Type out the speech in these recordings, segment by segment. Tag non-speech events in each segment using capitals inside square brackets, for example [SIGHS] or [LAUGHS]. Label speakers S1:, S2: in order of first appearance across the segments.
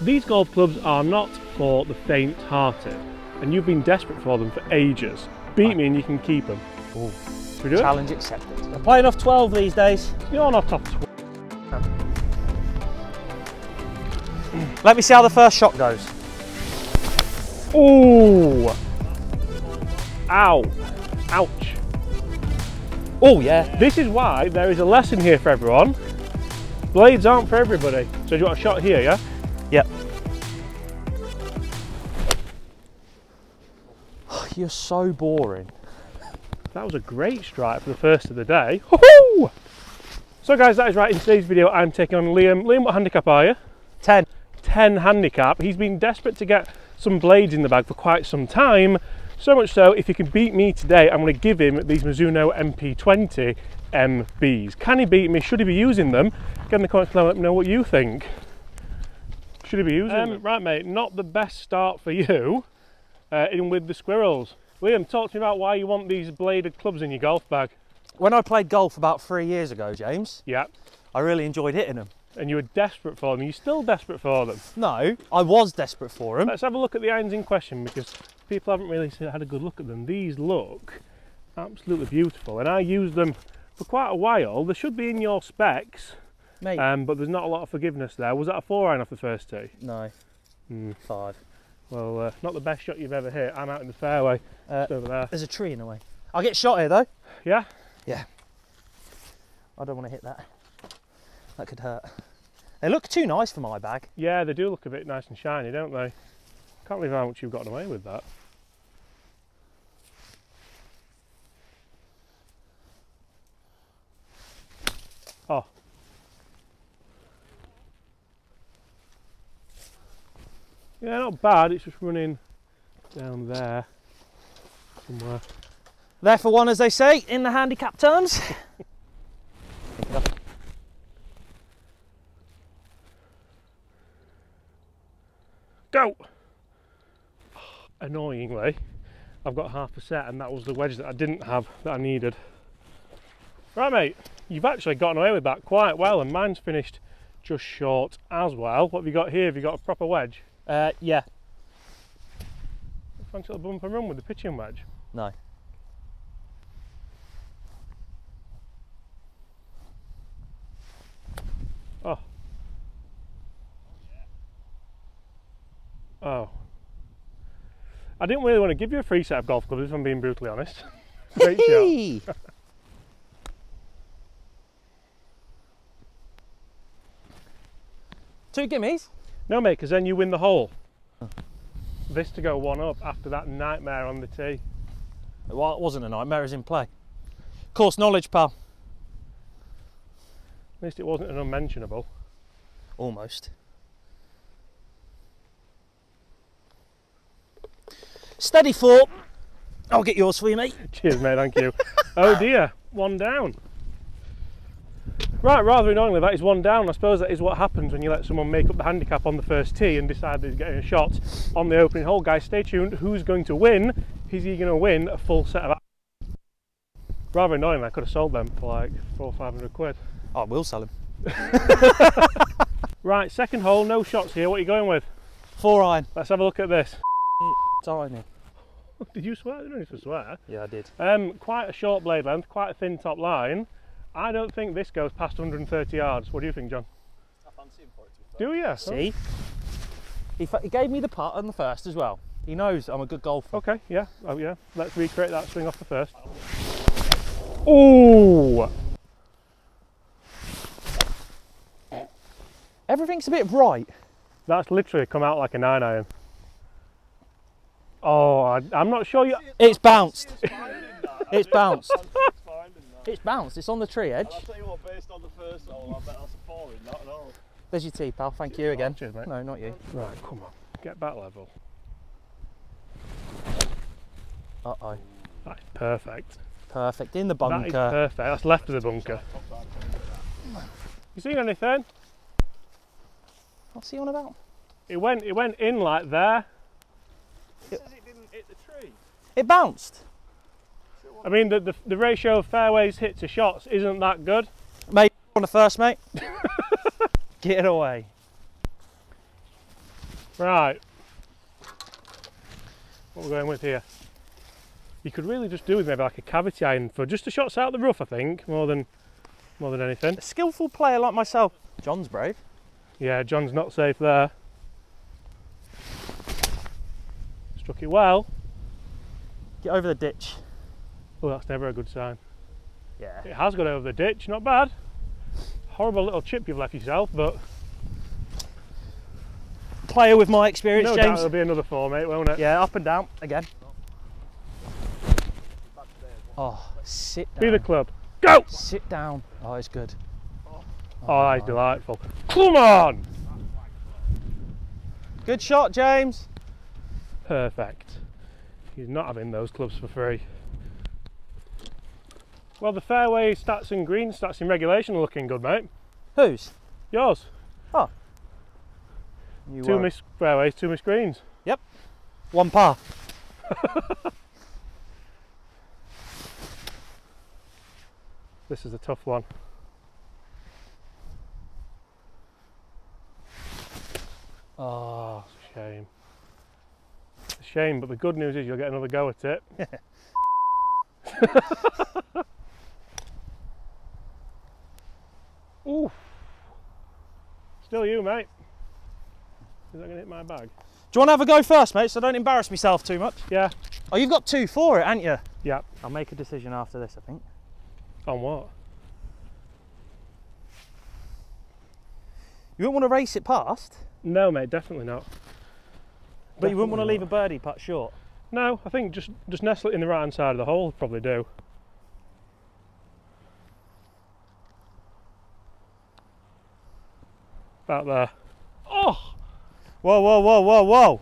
S1: These golf clubs are not for the faint-hearted, and you've been desperate for them for ages. Beat me and you can keep them.
S2: Ooh.
S1: Should we do
S2: Challenge accepted. They're playing off 12 these days.
S1: You're not top 12.
S2: Let me see how the first shot goes.
S1: Ooh! Ow! Ouch!
S2: Oh yeah.
S1: This is why there is a lesson here for everyone. Blades aren't for everybody. So do you want a shot here, yeah?
S2: Yep. [SIGHS] You're so boring.
S1: That was a great strike for the first of the day. So guys, that is right. In today's video, I'm taking on Liam. Liam, what handicap are you?
S2: 10.
S1: 10 handicap. He's been desperate to get some blades in the bag for quite some time. So much so, if he can beat me today, I'm going to give him these Mizuno MP20 MBs. Can he beat me? Should he be using them? Get in the comments below, and let me know what you think. Should he be using them? Right, mate, not the best start for you uh, in with the squirrels. Liam, talk to me about why you want these bladed clubs in your golf bag.
S2: When I played golf about three years ago, James,
S1: Yeah,
S2: I really enjoyed hitting them.
S1: and you were desperate for them. You're still desperate for them.
S2: No, I was desperate for them.
S1: Let's have a look at the irons in question because people haven't really had a good look at them. These look absolutely beautiful, and I used them for quite a while. They should be in your specs,
S2: Mate,
S1: um, but there's not a lot of forgiveness there. Was that a four iron off the first tee?
S2: no.
S1: Hmm.
S2: Five.
S1: Well, uh, not the best shot you've ever hit. I'm out in the fairway,
S2: Uh,
S1: just over there.
S2: There's a tree in the way. I'll get shot here though.
S1: Yeah?
S2: Yeah, I don't want to hit that. That could hurt. They look too nice for my bag.
S1: yeah, they do look a bit nice and shiny, don't they? Can't believe how much you've gotten away with that. Yeah, not bad. It's just running down there somewhere.
S2: There for one, as they say in the handicap terms. [LAUGHS]
S1: Go! Annoyingly, I've got half a set, and that was the wedge that I didn't have that I needed. Right, mate, you've actually gotten away with that quite well, and mine's finished just short as well. What have you got here? Have you got a proper wedge?
S2: Uh, yeah.
S1: Fancy little bump and run with the pitching wedge.
S2: No.
S1: Oh. Oh. I didn't really want to give you a free set of golf clubs, if I'm being brutally honest. [LAUGHS] Great shot.
S2: Two gimmies.
S1: No, mate, because then you win the hole. This to go one up after that nightmare on the tee.
S2: Well, it wasn't a nightmare, it was in play. Course knowledge, pal.
S1: At least it wasn't an unmentionable.
S2: Almost. Steady four. I'll get yours for you, mate.
S1: Cheers, mate, thank you. oh [LAUGHS] dear, one down. Right, rather annoyingly, that is one down. I suppose that is what happens when you let someone make up the handicap on the first tee and decide that he's getting a shot on the opening hole. Guys, stay tuned. Who's going to win? Is he going to win a full set of. Rather annoying, I could have sold them for like four or five hundred quid.
S2: I will sell them. [LAUGHS]
S1: Right, second hole, no shots here. What are you going with?
S2: Four iron.
S1: Let's have a look at this. [LAUGHS]
S2: Tiny. [LAUGHS]
S1: Did you swear? You don't need to swear.
S2: Yeah, I did.
S1: Um, quite a short blade length, quite a thin top line. I don't think this goes past 130 yards. What do you think, John? Do you?
S2: See? He, fa- he gave me the putt on the first as well. He knows I'm a good golfer.
S1: Okay, yeah, oh yeah. Let's recreate that swing off the first. Oh!
S2: Everything's a bit bright.
S1: That's literally come out like a nine iron. Oh, I, I'm not sure you.
S2: It's bounced.
S3: It's fine in that.
S2: It's bounced. [LAUGHS]
S3: It's fine in that.
S2: It's bounced. It's on the tree edge.
S3: I'll tell you what, based on the first hole, I bet that's a four in that, no.
S2: There's your tee, pal. Thank you again.
S1: Cheers, mate.
S2: No, not you.
S1: Right, come on, get back level.
S2: Uh oh.
S1: That's perfect.
S2: Perfect. In the bunker.
S1: That is
S2: bunker.
S1: perfect. That's left of the bunker. You seen anything?
S2: What's he on about?
S1: It went. It went in like there.
S3: It says it didn't hit the tree.
S2: It bounced.
S1: I mean, the, the, the ratio of fairways hit to shots isn't that good.
S2: Mate, on the first, mate. [LAUGHS] Get away.
S1: Right. What we're going with here? You could really just do with maybe like a cavity iron for just the shots out the rough, I think, more than more than anything.
S2: A skillful player like myself. John's brave.
S1: Yeah, John's not safe there. Struck it well.
S2: Get over the ditch.
S1: Oh, that's never a good sign.
S2: Yeah.
S1: It has got over the ditch, not bad. Horrible little chip you've left yourself, but
S2: Player with my experience,
S1: no doubt
S2: James.
S1: it'll be another four, mate, won't it?
S2: Yeah, up and down again. Oh, oh sit down.
S1: Be the club. Go!
S2: Sit down. Oh, it's good.
S1: Oh, oh that is delightful. Come on!
S2: Good shot, James.
S1: Perfect. He's not having those clubs for free. Well, the fairway stats and green stats in regulation are looking good, mate.
S2: Whose?
S1: Yours. Oh.
S2: You
S1: Two
S2: are-
S1: missed fairways, two missed greens. Yep.
S2: One par. [LAUGHS]
S1: This is a tough one.
S2: Oh,
S1: It's a shame. It's a shame, but the good news is you'll get another go at it. [LAUGHS] Oof. Still you, mate. Is that going to hit my bag?
S2: Do you want to have a go first, mate, so I don't embarrass myself too much?
S1: Yeah.
S2: Oh, you've got two for it, haven't you?
S1: Yeah.
S2: I'll make a decision after this, I think.
S1: On what?
S2: You wouldn't want to race it past,
S1: No, mate, definitely not.
S2: but you wouldn't want to
S1: Definitely
S2: leave a birdie putt short.
S1: No, I think just just nestle it in the right hand side of the hole would probably do. About there. Oh!
S2: Whoa, whoa, whoa, whoa, whoa.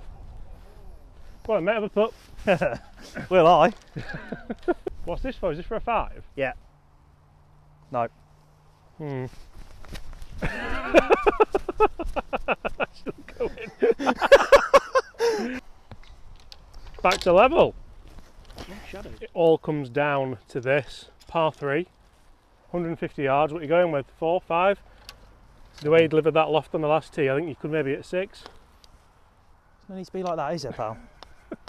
S1: Go on, mate, have a putt. [LAUGHS]
S2: Will I? [LAUGHS]
S1: What's this for? Is this for a five?
S2: Yeah. No.
S1: Hmm. [LAUGHS] Back to level. It all comes down to this par three, 150 yards. What are you going with? Four, five? The way he delivered that loft on the last tee, I think you could maybe hit six.
S2: No need to be like that, is it, pal? [LAUGHS]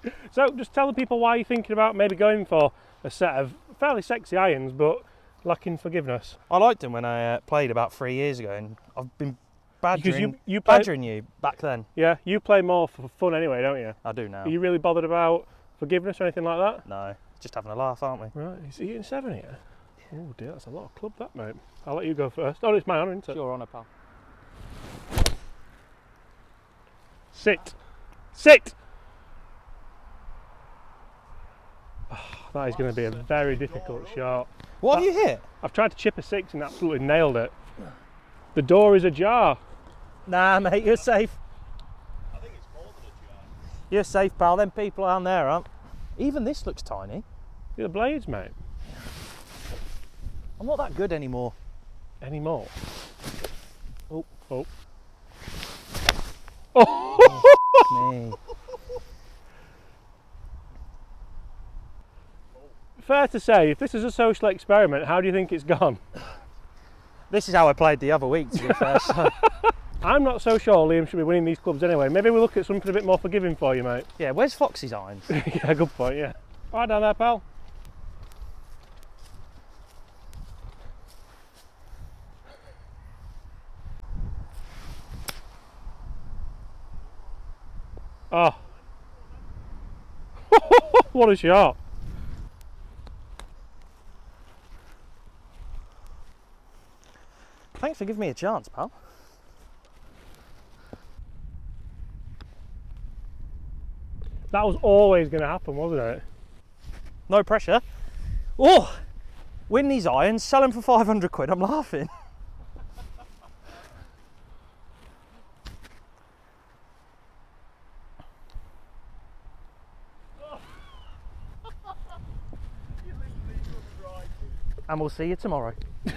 S2: [LAUGHS]
S1: So just tell the people why you're thinking about maybe going for a set of fairly sexy irons, but lacking forgiveness.
S2: I liked him when I uh, played about three years ago, and I've been badgering,
S1: Because you you play,
S2: badgering you back then.
S1: yeah, you play more for fun anyway, don't you?
S2: I do now.
S1: Are you really bothered about forgiveness or anything like that?
S2: No, just having a laugh, aren't we?
S1: Right, he's eating seven here. Oh dear, that's a lot of club that, mate. I'll let you go first. Oh, it's my honour, isn't it?
S2: Your honour, pal.
S1: Sit. Sit! Ah, [SIGHS] that is going to be a very difficult shot.
S2: What have you hit?
S1: I've tried to chip a six and absolutely nailed it. The door is ajar.
S2: Nah, mate, you're safe.
S3: I think it's more than a jar.
S2: You're safe, pal. Them people down there aren't. Even this looks tiny.
S1: The blades, mate.
S2: I'm not that good anymore.
S1: Any more?
S2: Oh.
S1: Oh. [LAUGHS] Oh!
S2: Me.
S1: Fair to say, if this is a social experiment, how do you think it's gone?
S2: This is how I played the other week, to be fair. So, [LAUGHS]
S1: I'm not so sure Liam should be winning these clubs anyway. Maybe we'll look at something a bit more forgiving for you, mate.
S2: yeah, where's Foxy's irons? [LAUGHS]
S1: yeah, good point, yeah. All right down there, pal. Oh. [LAUGHS] what a shot.
S2: Thanks for giving me a chance, pal.
S1: That was always going to happen, wasn't it?
S2: No pressure. Oh, win these irons, sell them for 500 quid. I'm laughing. [LAUGHS] And we'll see you tomorrow. [LAUGHS]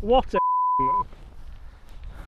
S1: What a